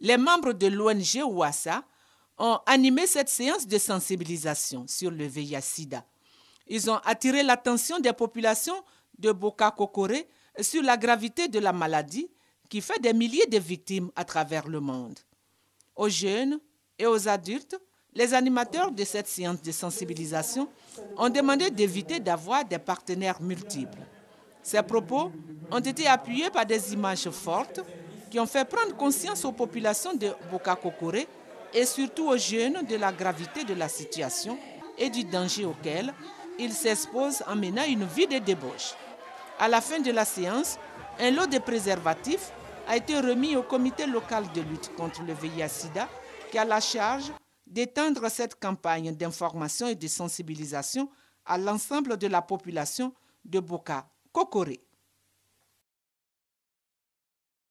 les membres de l'ONG OASA ont animé cette séance de sensibilisation sur le VIH-Sida. Ils ont attiré l'attention des populations de Boka Kokore sur la gravité de la maladie qui fait des milliers de victimes à travers le monde. Aux jeunes et aux adultes, les animateurs de cette séance de sensibilisation ont demandé d'éviter d'avoir des partenaires multiples. Ces propos ont été appuyés par des images fortes qui ont fait prendre conscience aux populations de Boka Kokore et surtout aux jeunes de la gravité de la situation et du danger auquel ils s'exposent en menant une vie de débauche. À la fin de la séance, un lot de préservatifs a été remis au comité local de lutte contre le VIH-Sida qui a la charge d'étendre cette campagne d'information et de sensibilisation à l'ensemble de la population de Boka Kokore.